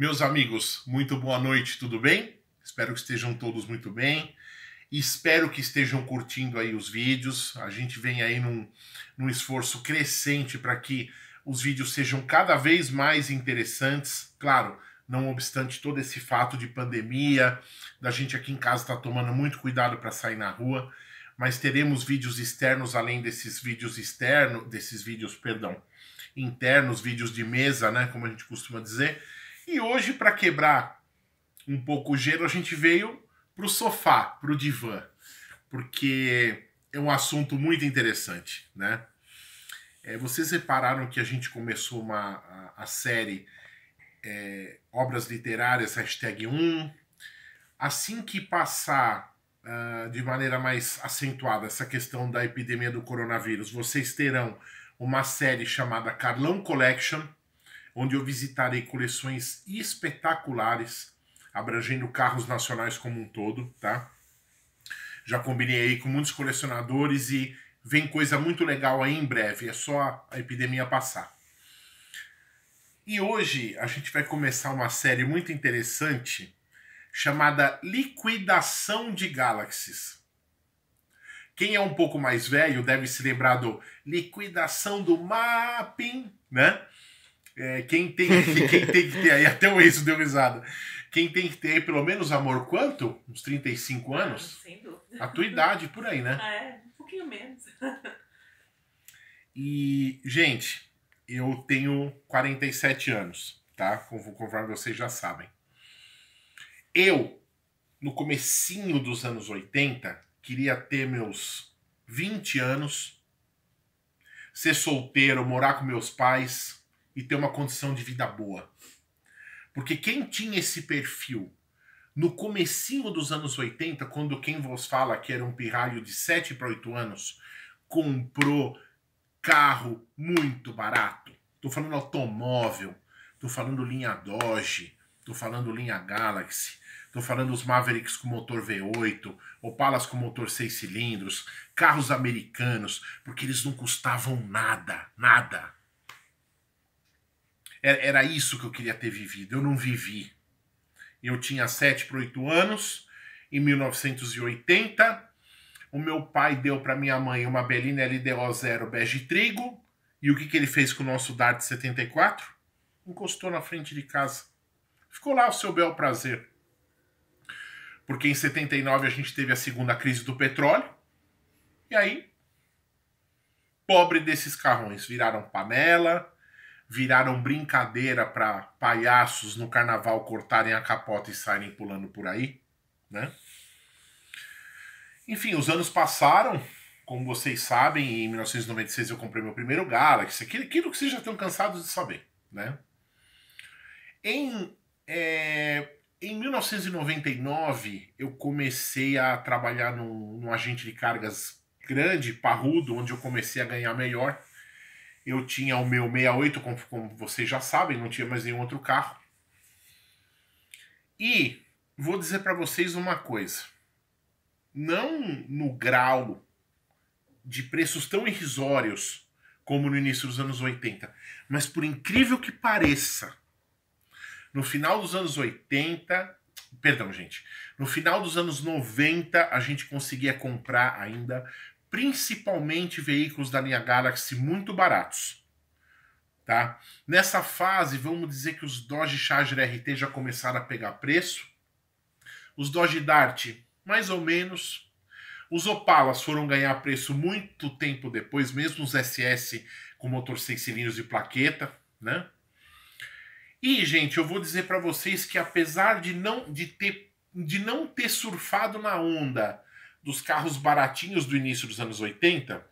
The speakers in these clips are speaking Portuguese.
Meus amigos, muito boa noite, tudo bem? Espero que estejam todos muito bem. Espero que estejam curtindo aí os vídeos. A gente vem aí num, num esforço crescente para que os vídeos sejam cada vez mais interessantes. Claro, não obstante todo esse fato de pandemia, da gente aqui em casa estar tá tomando muito cuidado para sair na rua, mas teremos vídeos externos além desses vídeos externos, desses vídeos, perdão, internos, vídeos de mesa, né, como a gente costuma dizer e hoje, para quebrar um pouco o gelo, a gente veio para o sofá, para o divã, porque é um assunto muito interessante, né? É, vocês repararam que a gente começou uma, a, a série é, Obras Literárias, hashtag 1. Assim que passar uh, de maneira mais acentuada essa questão da epidemia do coronavírus, vocês terão uma série chamada Carlão Collection, onde eu visitarei coleções espetaculares, abrangendo carros nacionais como um todo, tá? Já combinei aí com muitos colecionadores e vem coisa muito legal aí em breve, é só a epidemia passar. E hoje a gente vai começar uma série muito interessante chamada Liquidação de Galaxies. Quem é um pouco mais velho deve se lembrar do Liquidação do Mapping, né? É, quem, tem, quem tem que ter aí, até o Enzo deu risada. Quem tem que ter aí pelo menos amor quanto? Uns 35 ah, anos? Ah, sem dúvida. A tua idade, por aí, né? Ah, é, um pouquinho menos. E, gente, eu tenho 47 anos, tá? Conforme vocês já sabem. Eu, no comecinho dos anos 80, queria ter meus 20 anos, ser solteiro, morar com meus pais e ter uma condição de vida boa. Porque quem tinha esse perfil no comecinho dos anos 80, quando quem vos fala que era um pirralho de 7 para 8 anos, comprou carro muito barato. Tô falando automóvel, tô falando linha Dodge, tô falando linha Galaxy, tô falando os Mavericks com motor V8, Opalas com motor 6 cilindros, carros americanos, porque eles não custavam nada, nada. Era isso que eu queria ter vivido. Eu não vivi. Eu tinha 7 para 8 anos, em 1980. O meu pai deu para minha mãe uma Belina LDO 0 bege trigo. E o que, que ele fez com o nosso Dart 74? Encostou na frente de casa. Ficou lá o seu bel prazer. Porque em 79 a gente teve a segunda crise do petróleo. E aí, pobre desses carrões, viraram panela, viraram brincadeira para palhaços no carnaval cortarem a capota e saírem pulando por aí, né? Enfim, os anos passaram, como vocês sabem, em 1996 eu comprei meu primeiro Galaxy, aquilo, que vocês já estão cansados de saber, né? Em, é, em 1999 eu comecei a trabalhar num, num agente de cargas grande, parrudo, onde eu comecei a ganhar melhor eu tinha o meu 68, como, como vocês já sabem, não tinha mais nenhum outro carro. E vou dizer para vocês uma coisa. Não no grau de preços tão irrisórios como no início dos anos 80, mas por incrível que pareça, no final dos anos 80, perdão, gente, no final dos anos 90 a gente conseguia comprar ainda principalmente veículos da linha Galaxy muito baratos. Tá? Nessa fase, vamos dizer que os Dodge Charger RT já começaram a pegar preço. Os Dodge Dart, mais ou menos. Os Opalas foram ganhar preço muito tempo depois, mesmo os SS com motor 6 cilindros e plaqueta, né? E, gente, eu vou dizer para vocês que apesar de não de ter de não ter surfado na onda dos carros baratinhos do início dos anos 80,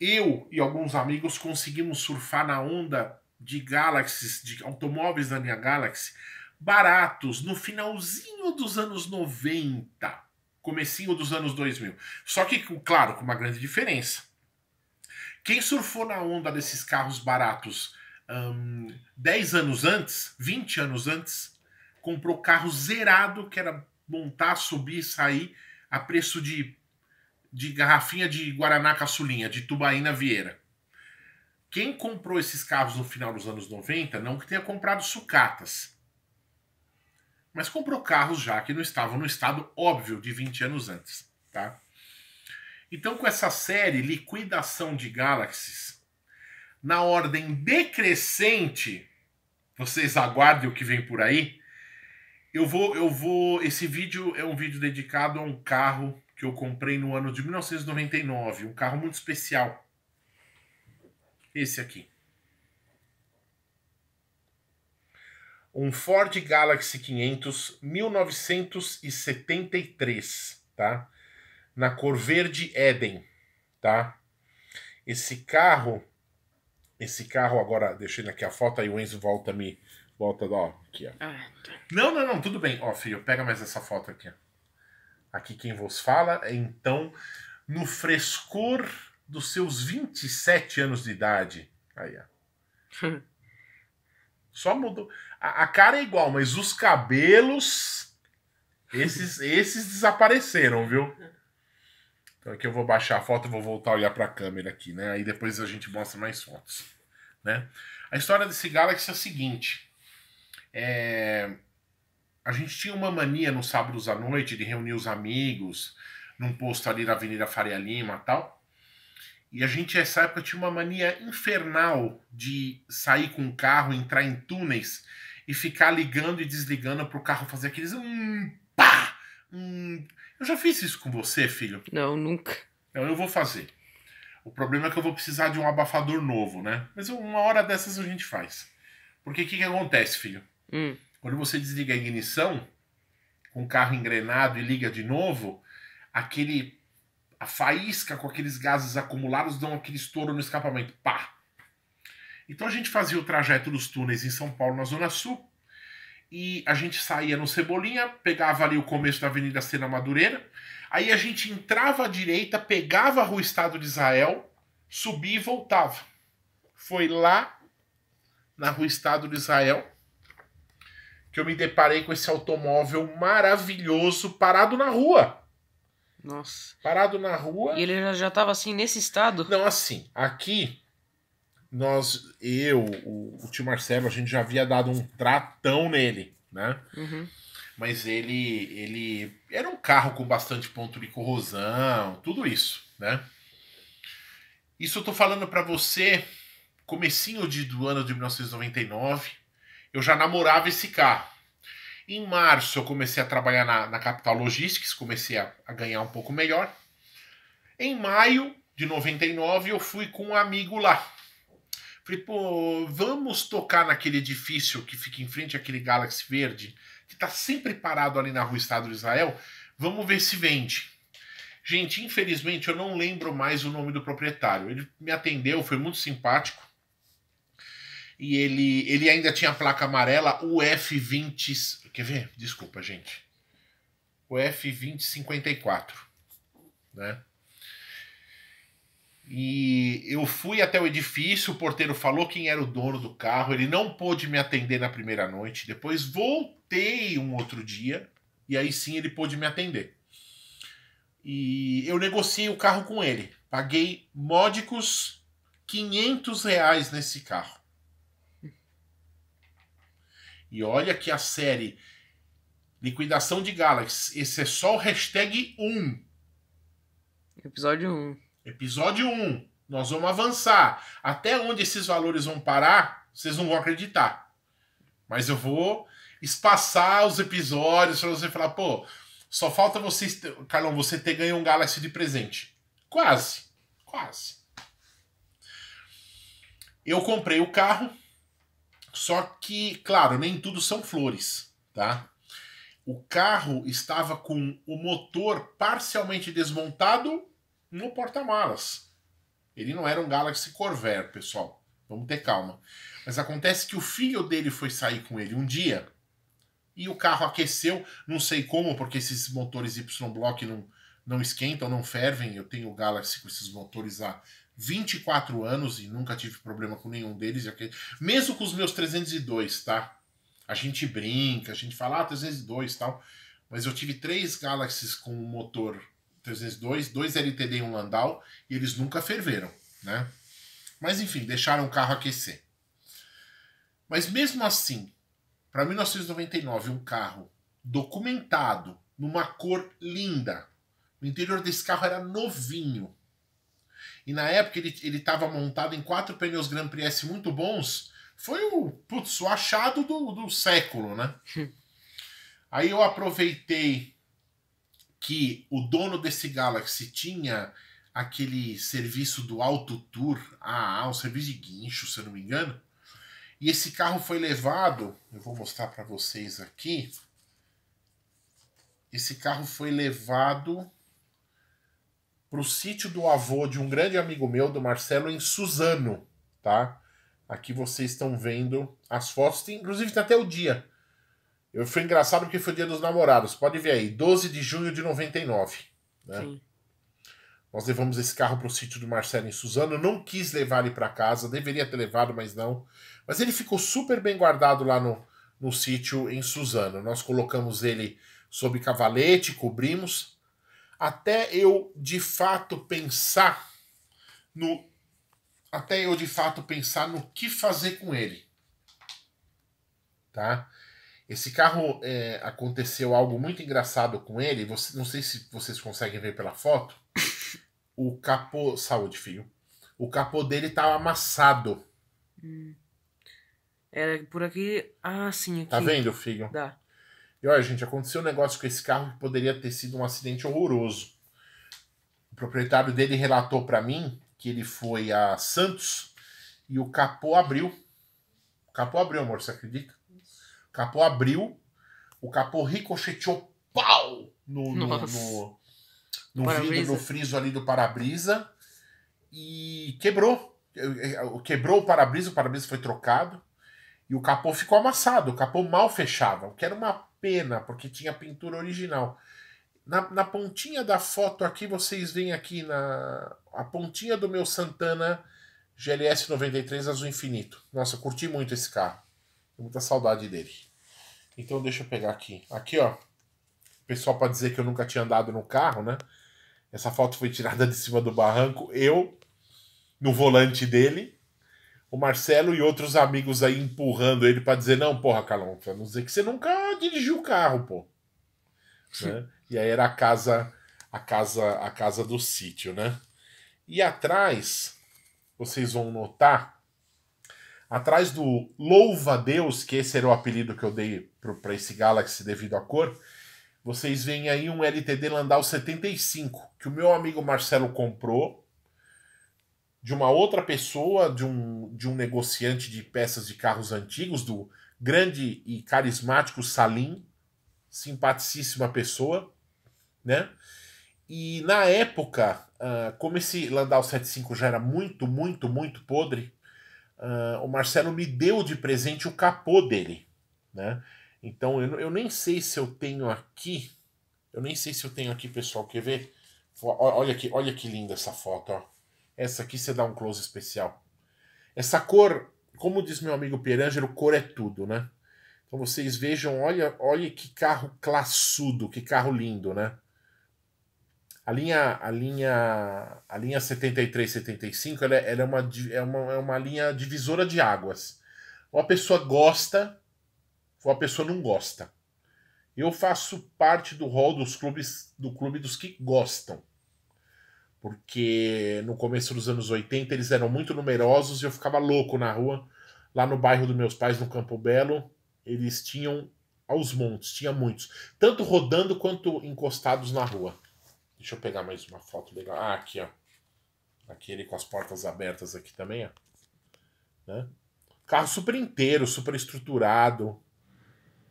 eu e alguns amigos conseguimos surfar na onda de Galaxies, de automóveis da minha Galaxy, baratos no finalzinho dos anos 90, comecinho dos anos 2000. Só que, claro, com uma grande diferença. Quem surfou na onda desses carros baratos um, 10 anos antes, 20 anos antes, comprou carro zerado, que era montar, subir, sair a preço de, de garrafinha de Guaraná Caçulinha, de Tubaína Vieira. Quem comprou esses carros no final dos anos 90, não que tenha comprado sucatas, mas comprou carros já que não estavam no estado óbvio de 20 anos antes, tá? Então, com essa série Liquidação de Galaxies, na ordem decrescente, vocês aguardem o que vem por aí. Eu vou, eu vou. Esse vídeo é um vídeo dedicado a um carro que eu comprei no ano de 1999, um carro muito especial. Esse aqui. Um Ford Galaxy 500 1973, tá? Na cor verde Eden, tá? Esse carro, esse carro agora, deixando aqui a foto aí o Enzo volta me volta, ó, aqui, ó. Ah, tá. Não, não, não, tudo bem. Ó, filho, pega mais essa foto aqui. Aqui quem vos fala é então no frescor dos seus 27 anos de idade. Aí, ó. Só mudou. A, a, cara é igual, mas os cabelos. Esses, esses desapareceram, viu? Então aqui eu vou baixar a foto e vou voltar a olhar para a câmera aqui, né? Aí depois a gente mostra mais fotos, né? A história desse Galaxy é a seguinte. É... A gente tinha uma mania nos sábados à noite de reunir os amigos num posto ali na Avenida Faria Lima tal. E a gente, nessa época, tinha uma mania infernal de sair com o carro, entrar em túneis e ficar ligando e desligando para o carro fazer aqueles. Um, pá! Um... Eu já fiz isso com você, filho? Não, nunca. Não, eu vou fazer. O problema é que eu vou precisar de um abafador novo, né? Mas uma hora dessas a gente faz. Porque o que, que acontece, filho? Hum. Quando você desliga a ignição, com o carro engrenado e liga de novo, aquele a faísca com aqueles gases acumulados dão aquele estouro no escapamento. Pá! Então a gente fazia o trajeto dos túneis em São Paulo, na Zona Sul, e a gente saía no Cebolinha, pegava ali o começo da Avenida Sena Madureira, aí a gente entrava à direita, pegava a Rua Estado de Israel, subia e voltava. Foi lá, na Rua Estado de Israel, que eu me deparei com esse automóvel maravilhoso parado na rua. Nossa. Parado na rua. E ele já, já tava assim, nesse estado? Não, assim, aqui, nós, eu, o, o tio Marcelo, a gente já havia dado um tratão nele, né? Uhum. Mas ele, ele era um carro com bastante ponto de corrosão, tudo isso, né? Isso eu tô falando para você, comecinho de, do ano de 1999, eu já namorava esse carro. Em março eu comecei a trabalhar na, na Capital Logistics, comecei a, a ganhar um pouco melhor. Em maio de 99 eu fui com um amigo lá. Falei, pô, vamos tocar naquele edifício que fica em frente àquele Galaxy Verde, que tá sempre parado ali na rua Estado de Israel. Vamos ver se vende. Gente, infelizmente eu não lembro mais o nome do proprietário. Ele me atendeu, foi muito simpático e ele, ele ainda tinha a placa amarela, o F20. Quer ver? Desculpa, gente. O F2054. Né? E eu fui até o edifício, o porteiro falou quem era o dono do carro, ele não pôde me atender na primeira noite. Depois voltei um outro dia, e aí sim ele pôde me atender. E eu negociei o carro com ele. Paguei módicos 500 reais nesse carro. E olha que a série Liquidação de Galaxy, esse é só o hashtag 1. Episódio 1. Episódio 1. Nós vamos avançar. Até onde esses valores vão parar, vocês não vão acreditar. Mas eu vou espaçar os episódios para você falar, pô, só falta você, Carlão, você ter ganho um Galaxy de presente. Quase. Quase. Eu comprei o carro só que, claro, nem tudo são flores, tá? O carro estava com o motor parcialmente desmontado no porta-malas. Ele não era um Galaxy Corvair, pessoal. Vamos ter calma. Mas acontece que o filho dele foi sair com ele um dia e o carro aqueceu, não sei como, porque esses motores Y-Block não, não esquentam, não fervem. Eu tenho o Galaxy com esses motores há 24 anos e nunca tive problema com nenhum deles. Mesmo com os meus 302, tá? A gente brinca, a gente fala, ah, 302 e tal. Mas eu tive três Galaxies com motor 302, dois LTD e um Landau, e eles nunca ferveram, né? Mas enfim, deixaram o carro aquecer. Mas mesmo assim, para 1999, um carro documentado, numa cor linda. O interior desse carro era novinho. E na época ele estava montado em quatro pneus Grand Prix S muito bons. Foi o, putz, o achado do, do século, né? Aí eu aproveitei que o dono desse Galaxy tinha aquele serviço do Auto Tour, ah, um serviço de guincho, se eu não me engano. E esse carro foi levado, eu vou mostrar para vocês aqui. Esse carro foi levado para o sítio do avô de um grande amigo meu, do Marcelo, em Suzano, tá? Aqui vocês estão vendo as fotos, tem, inclusive tem até o dia. Eu, foi engraçado porque foi o dia dos namorados, pode ver aí, 12 de junho de 99. Né? Sim. Nós levamos esse carro para o sítio do Marcelo em Suzano. Não quis levar ele para casa, deveria ter levado, mas não. Mas ele ficou super bem guardado lá no, no sítio em Suzano. Nós colocamos ele sob cavalete, cobrimos, até eu de fato pensar no. Até eu de fato pensar no que fazer com ele. Tá? Esse carro é, aconteceu algo muito engraçado com ele. Você, não sei se vocês conseguem ver pela foto. O capô. Saúde, filho. O capô dele tava amassado. Hum. Era por aqui. Ah, sim, aqui. Tá vendo, filho? Dá. E olha, gente, aconteceu um negócio com esse carro que poderia ter sido um acidente horroroso. O proprietário dele relatou para mim que ele foi a Santos e o capô abriu. O capô abriu, amor, você acredita? O capô abriu, o capô ricocheteou pau no, no, no, no vidro, no friso ali do para-brisa e quebrou. Quebrou o para-brisa, o para-brisa foi trocado e o capô ficou amassado, o capô mal fechava, o que era uma pena, porque tinha pintura original. Na, na pontinha da foto aqui, vocês veem aqui na a pontinha do meu Santana GLS 93 Azul Infinito. Nossa, curti muito esse carro. muita saudade dele. Então deixa eu pegar aqui. Aqui, ó. Pessoal pode dizer que eu nunca tinha andado no carro, né? Essa foto foi tirada de cima do barranco. Eu no volante dele, o Marcelo e outros amigos aí empurrando ele para dizer: Não, porra, Calão, pra não dizer que você nunca dirigiu o carro, pô. Né? E aí era a casa, a casa, a casa do sítio, né? E atrás, vocês vão notar, atrás do Louva a Deus, que esse era o apelido que eu dei para esse Galaxy devido à cor, vocês veem aí um LTD Landau 75, que o meu amigo Marcelo comprou de uma outra pessoa, de um, de um negociante de peças de carros antigos, do grande e carismático Salim, simpaticíssima pessoa, né? E na época, uh, como esse Landau 75 já era muito, muito, muito podre, uh, o Marcelo me deu de presente o capô dele, né? Então eu, eu nem sei se eu tenho aqui, eu nem sei se eu tenho aqui, pessoal, quer ver? Olha que, olha que linda essa foto, ó. Essa aqui você dá um close especial. Essa cor, como diz meu amigo Pierangelo, cor é tudo, né? Então vocês vejam, olha, olha que carro classudo, que carro lindo, né? A linha, a linha, a linha 73, 75, ela, é, ela é, uma, é, uma, é uma linha divisora de águas. Ou a pessoa gosta, ou a pessoa não gosta. Eu faço parte do hall dos clubes, do clube dos que gostam porque no começo dos anos 80 eles eram muito numerosos e eu ficava louco na rua. Lá no bairro dos meus pais, no Campo Belo, eles tinham aos montes, tinha muitos, tanto rodando quanto encostados na rua. Deixa eu pegar mais uma foto legal. Ah, aqui, ó. Aquele com as portas abertas aqui também, ó. Né? Carro super inteiro, super estruturado,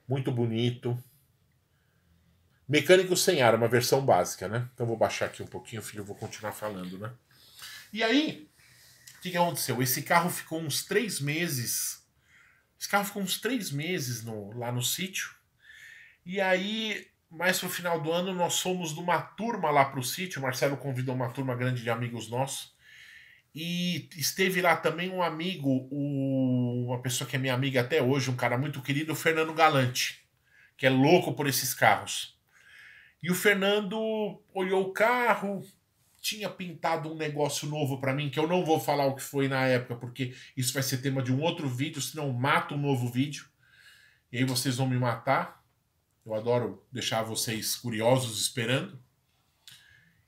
muito bonito. Mecânico sem ar, uma versão básica, né? Então vou baixar aqui um pouquinho, filho, vou continuar falando, né? E aí, o que, que aconteceu? Esse carro ficou uns três meses. Esse carro ficou uns três meses no, lá no sítio. E aí, mais pro final do ano, nós fomos numa turma lá pro sítio. O Marcelo convidou uma turma grande de amigos nossos. E esteve lá também um amigo, o, uma pessoa que é minha amiga até hoje, um cara muito querido, o Fernando Galante, que é louco por esses carros. E o Fernando olhou o carro, tinha pintado um negócio novo para mim, que eu não vou falar o que foi na época, porque isso vai ser tema de um outro vídeo, senão mato um novo vídeo. E aí vocês vão me matar. Eu adoro deixar vocês curiosos esperando.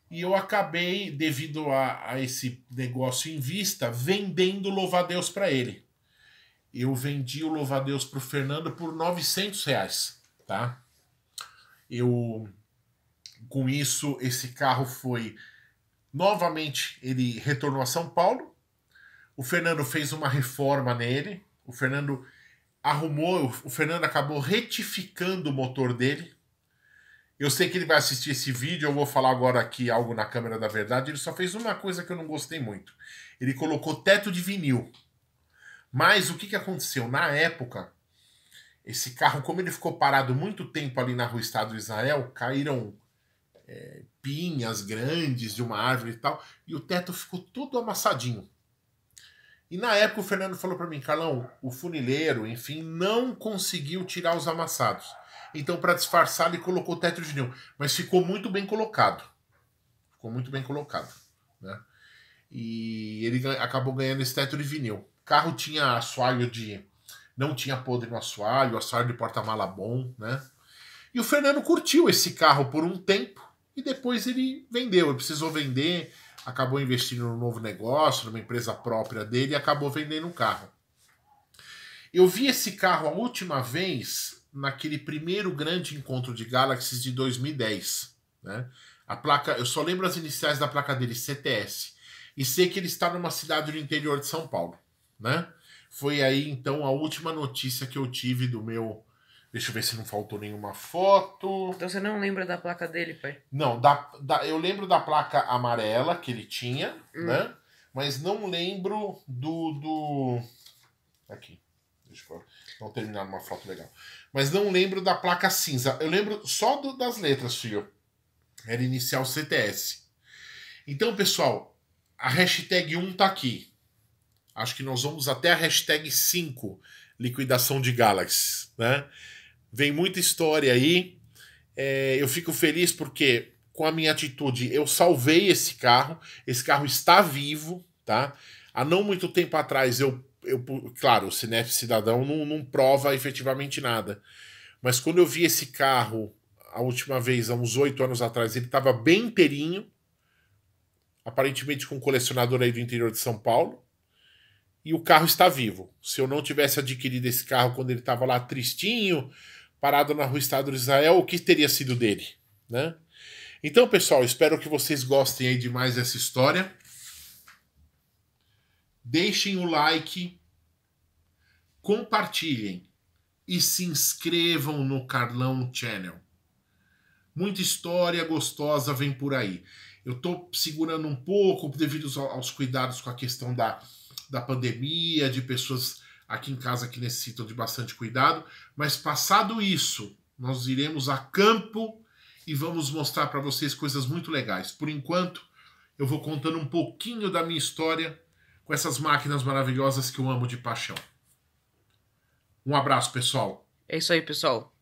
E eu acabei, devido a, a esse negócio em vista, vendendo louva-a-Deus para ele. Eu vendi o louva-a-Deus para o Fernando por 900 reais, tá? Eu, com isso, esse carro foi novamente, ele retornou a São Paulo. O Fernando fez uma reforma nele. O Fernando arrumou, o Fernando acabou retificando o motor dele. Eu sei que ele vai assistir esse vídeo, eu vou falar agora aqui algo na câmera da verdade. Ele só fez uma coisa que eu não gostei muito. Ele colocou teto de vinil. Mas o que, que aconteceu? Na época, esse carro, como ele ficou parado muito tempo ali na rua Estado de Israel, caíram é, pinhas grandes de uma árvore e tal, e o teto ficou todo amassadinho. E na época o Fernando falou para mim, Carlão, o funileiro, enfim, não conseguiu tirar os amassados. Então, para disfarçar, ele colocou o teto de vinil. Mas ficou muito bem colocado. Ficou muito bem colocado. Né? E ele acabou ganhando esse teto de vinil. O carro tinha assoalho de. Não tinha podre no assoalho, assoalho de porta-mala bom, né? E o Fernando curtiu esse carro por um tempo e depois ele vendeu. Ele precisou vender acabou investindo num novo negócio, numa empresa própria dele e acabou vendendo um carro. Eu vi esse carro a última vez naquele primeiro grande encontro de Galaxies de 2010. Né? A placa, eu só lembro as iniciais da placa dele, CTS. E sei que ele está numa cidade do interior de São Paulo. Né? Foi aí então a última notícia que eu tive do meu Deixa eu ver se não faltou nenhuma foto. Então você não lembra da placa dele, pai? Não, da, da, eu lembro da placa amarela que ele tinha, hum. né? Mas não lembro do. do... Aqui. Deixa eu não terminar numa foto legal. Mas não lembro da placa cinza. Eu lembro só do, das letras, filho. Era inicial CTS. Então, pessoal, a hashtag 1 tá aqui. Acho que nós vamos até a hashtag 5, liquidação de Galaxy, né? Vem muita história aí. É, eu fico feliz porque, com a minha atitude, eu salvei esse carro. Esse carro está vivo, tá? Há não muito tempo atrás, eu, eu claro, o Cinef Cidadão não, não prova efetivamente nada. Mas quando eu vi esse carro a última vez, há uns oito anos atrás, ele estava bem inteirinho. Aparentemente com um colecionador aí do interior de São Paulo e o carro está vivo. Se eu não tivesse adquirido esse carro quando ele estava lá tristinho, parado na rua Estado de Israel, o que teria sido dele, né? Então, pessoal, espero que vocês gostem aí de mais essa história. Deixem o like, compartilhem e se inscrevam no Carlão Channel. Muita história gostosa vem por aí. Eu estou segurando um pouco devido aos cuidados com a questão da, da pandemia, de pessoas aqui em casa que necessitam de bastante cuidado, mas passado isso, nós iremos a campo e vamos mostrar para vocês coisas muito legais. Por enquanto, eu vou contando um pouquinho da minha história com essas máquinas maravilhosas que eu amo de paixão. Um abraço, pessoal. É isso aí, pessoal.